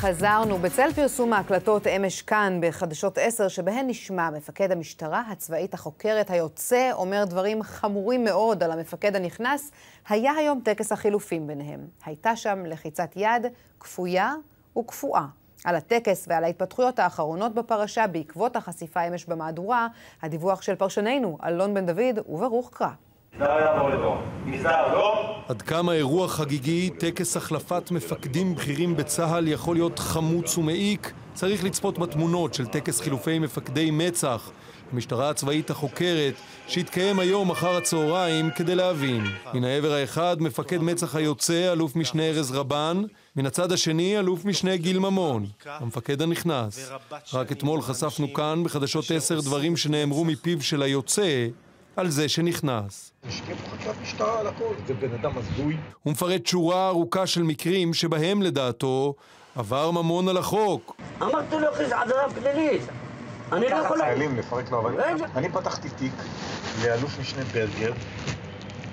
חזרנו. בצל פרסום ההקלטות אמש כאן בחדשות 10, שבהן נשמע מפקד המשטרה הצבאית החוקרת היוצא אומר דברים חמורים מאוד על המפקד הנכנס, היה היום טקס החילופים ביניהם. הייתה שם לחיצת יד כפויה וקפואה. על הטקס ועל ההתפתחויות האחרונות בפרשה בעקבות החשיפה אמש במהדורה, הדיווח של פרשננו אלון בן דוד וברוך קרא. עד כמה אירוע חגיגי, טקס החלפת מפקדים בכירים בצה"ל יכול להיות חמוץ ומעיק, צריך לצפות בתמונות של טקס חילופי מפקדי מצ"ח, המשטרה הצבאית החוקרת, שהתקיים היום אחר הצהריים כדי להבין. מן העבר האחד, מפקד מצ"ח היוצא, אלוף משנה ארז רבן, מן הצד השני, אלוף משנה גיל ממון, המפקד הנכנס. רק אתמול חשפנו כאן בחדשות עשר דברים שנאמרו מפיו של היוצא, על זה שנכנס. השקיף חקירת משטרה על הכל, זה בן אדם הזוי. הוא מפרט שורה ארוכה של מקרים שבהם לדעתו עבר ממון על החוק. אמרתי לו, אחי, זה עבירה פלילית. אני לא יכול... חיילים לפרק לו, אבל. אני פתחתי תיק לאלוף משנה ברגר,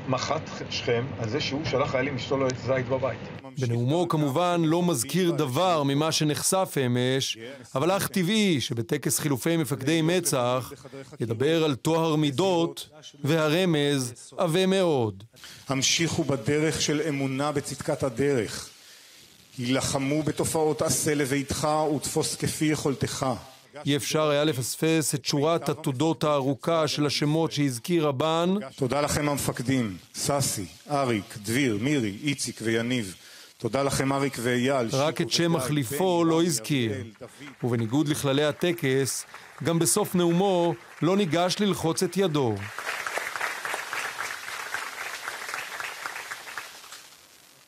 מח"ט שכם, על זה שהוא שלח חיילים לשתול לו עץ זית בבית. בנאומו כמובן לא מזכיר דבר ממה שנחשף אמש, אבל אך טבעי שבטקס חילופי מפקדי מצ"ח ידבר על טוהר מידות והרמז עבה מאוד. המשיכו בדרך של אמונה בצדקת הדרך. הילחמו בתופעות עשה לביתך ותפוס כפי יכולתך. אי אפשר היה לפספס את שורת התודות הארוכה של השמות שהזכיר רבן, תודה לכם המפקדים, ססי, אריק, דביר, מירי, איציק ויניב. תודה לכם אריק ואייל. רק את שם מחליפו לא הזכיר. ובניגוד לכללי הטקס, גם בסוף נאומו לא ניגש ללחוץ את ידו.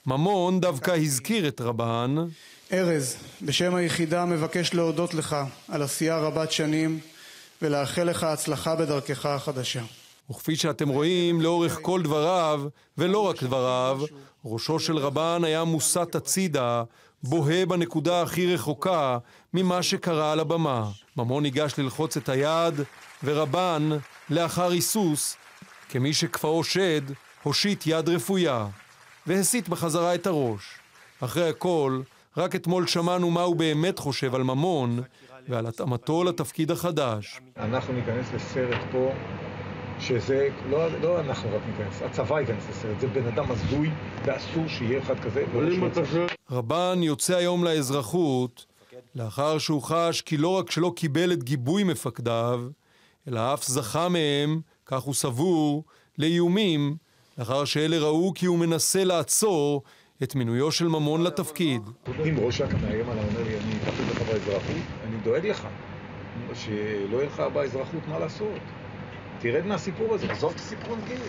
ממון דווקא הזכיר את רבן, ארז, בשם היחידה מבקש להודות לך על עשייה רבת שנים ולאחל לך הצלחה בדרכך החדשה. וכפי שאתם רואים, לאורך כל דבריו, ולא רק דבריו, ראשו של רבן היה מוסט הצידה, בוהה בנקודה הכי רחוקה ממה שקרה על הבמה. ממון ניגש ללחוץ את היד, ורבן, לאחר היסוס, כמי שכפאו שד, הושיט יד רפויה, והסיט בחזרה את הראש. אחרי הכל, רק אתמול שמענו מה הוא באמת חושב על ממון ועל התאמתו לתפקיד החדש. אנחנו ניכנס לסרט פה, שזה, לא, לא אנחנו רק ניכנס, הצבא ייכנס לסרט, זה בן אדם הזוי, ואסור שיהיה אחד כזה, רבן יוצא היום לאזרחות לאחר שהוא חש כי לא רק שלא קיבל את גיבוי מפקדיו, אלא אף זכה מהם, כך הוא סבור, לאיומים, לאחר שאלה ראו כי הוא מנסה לעצור את מינויו של ממון לתפקיד. אם ראש אכ"א מאיים עליי, אומר לי, אני אטפל לך באזרחות, אני דואג לך. שלא יהיה לך באזרחות מה לעשות. תרד מהסיפור הזה, עזוב את הסיפור המגיל.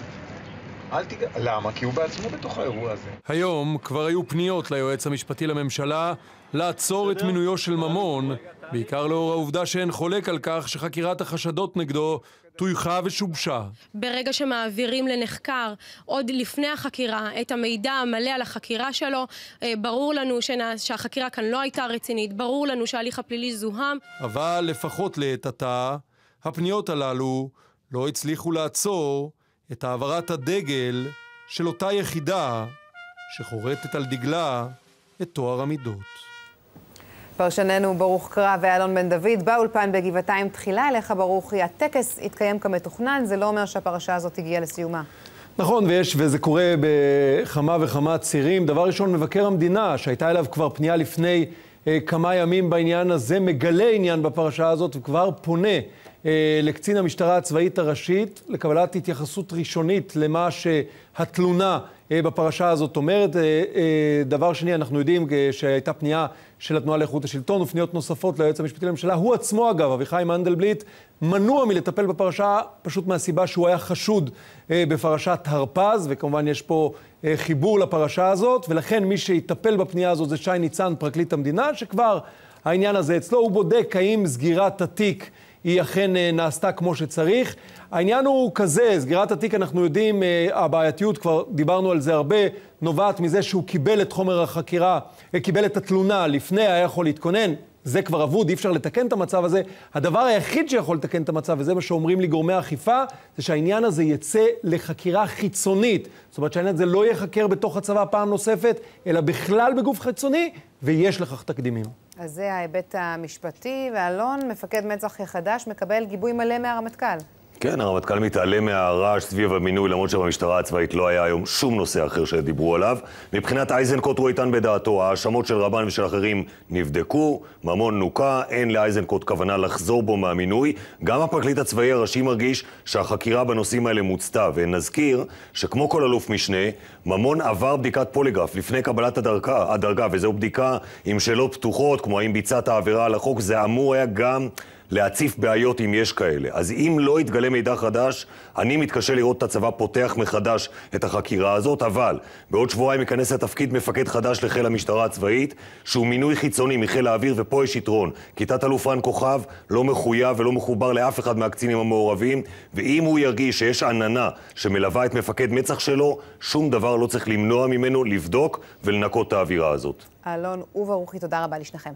אל תיגע... למה? כי הוא בעצמו בתוך האירוע הזה. היום כבר היו פניות ליועץ המשפטי לממשלה לעצור את מינויו של ממון, בעיקר לאור העובדה שאין חולק על כך שחקירת החשדות נגדו טויחה ושובשה. ברגע שמעבירים לנחקר עוד לפני החקירה את המידע המלא על החקירה שלו, אה, ברור לנו שהחקירה כאן לא הייתה רצינית, ברור לנו שההליך הפלילי זוהם. אבל לפחות לעת עתה, הפניות הללו לא הצליחו לעצור את העברת הדגל של אותה יחידה שחורטת על דגלה את טוהר המידות. פרשננו ברוך קרא ואלון בן דוד באולפן בגבעתיים. תחילה אליך ברוכי, הטקס התקיים כמתוכנן, זה לא אומר שהפרשה הזאת הגיעה לסיומה. נכון, ויש, וזה קורה בכמה וכמה צירים. דבר ראשון, מבקר המדינה, שהייתה אליו כבר פנייה לפני אה, כמה ימים בעניין הזה, מגלה עניין בפרשה הזאת וכבר פונה לקצין המשטרה הצבאית הראשית לקבלת התייחסות ראשונית למה שהתלונה אה, בפרשה הזאת אומרת. אה, אה, דבר שני, אנחנו יודעים אה, שהייתה פנייה של התנועה לאיכות השלטון ופניות נוספות ליועץ המשפטי לממשלה. הוא עצמו, אגב, אביחי מנדלבליט, מנוע מלטפל בפרשה פשוט מהסיבה שהוא היה חשוד אה, בפרשת הרפז, וכמובן יש פה אה, חיבור לפרשה הזאת, ולכן מי שיטפל בפנייה הזאת זה שי ניצן, פרקליט המדינה, שכבר העניין הזה אצלו, הוא בודק האם סגירת התיק היא אכן אה, נעשתה כמו שצריך. העניין הוא כזה, סגירת התיק, אנחנו יודעים, אה, הבעייתיות, כבר דיברנו על זה הרבה, נובעת מזה שהוא קיבל את חומר החקירה, אה, קיבל את התלונה לפני, היה יכול להתכונן. זה כבר אבוד, אי אפשר לתקן את המצב הזה. הדבר היחיד שיכול לתקן את המצב, וזה מה שאומרים לי גורמי האכיפה, זה שהעניין הזה יצא לחקירה חיצונית. זאת אומרת שהעניין הזה לא ייחקר בתוך הצבא פעם נוספת, אלא בכלל בגוף חיצוני, ויש לכך תקדימים. אז זה ההיבט המשפטי, ואלון, מפקד מצ"ח חדש, מקבל גיבוי מלא מהרמטכ"ל. כן, הרמטכ"ל מתעלם מהרעש סביב המינוי, למרות שבמשטרה הצבאית לא היה היום שום נושא אחר שדיברו עליו. מבחינת איזנקוט הוא איתן בדעתו, ההאשמות של רבן ושל אחרים נבדקו, ממון נוקה, אין לאיזנקוט כוונה לחזור בו מהמינוי. גם הפרקליט הצבאי הראשי מרגיש שהחקירה בנושאים האלה מוצתה, ונזכיר שכמו כל אלוף משנה, ממון עבר בדיקת פוליגרף לפני קבלת הדרגה, הדרגה וזו בדיקה עם שאלות פתוחות, כמו האם ביצעת עבירה על החוק, זה אמור היה גם... להציף בעיות אם יש כאלה. אז אם לא יתגלה מידע חדש, אני מתקשה לראות את הצבא פותח מחדש את החקירה הזאת, אבל בעוד שבועיים ייכנס לתפקיד מפקד חדש לחיל המשטרה הצבאית, שהוא מינוי חיצוני מחיל האוויר, ופה יש יתרון. כי תת-אלוף רן כוכב לא מחויב ולא מחובר לאף אחד מהקצינים המעורבים, ואם הוא ירגיש שיש עננה שמלווה את מפקד מצ"ח שלו, שום דבר לא צריך למנוע ממנו לבדוק ולנקות את האווירה הזאת. אלון וברוכי, תודה רבה לשניכם.